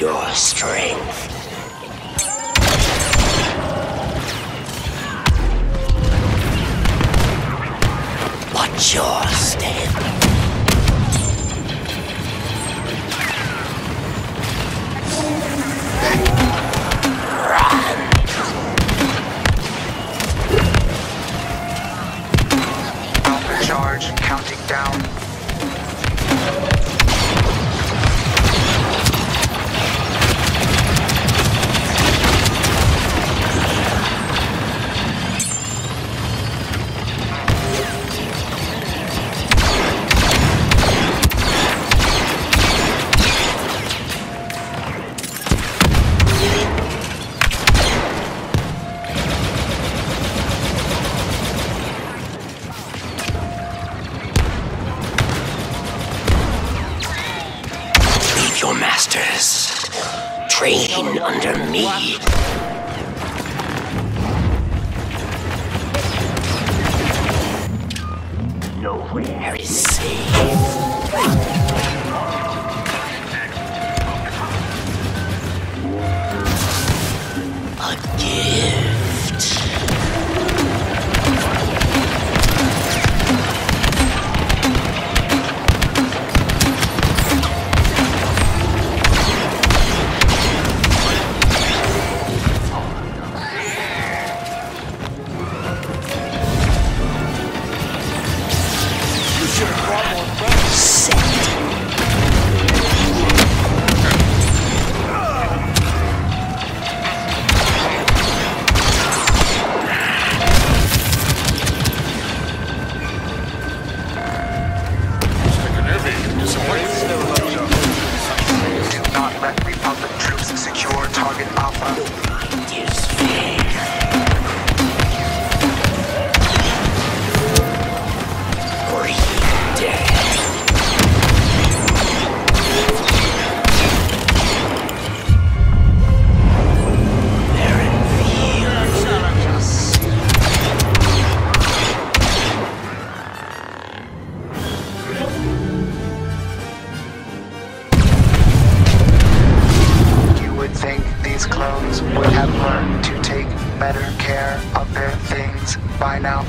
your strength. Watch your step. Alpha charge counting down. Leave your masters. Train under me. Nowhere is safe. Would have learned to take better care of their things by now.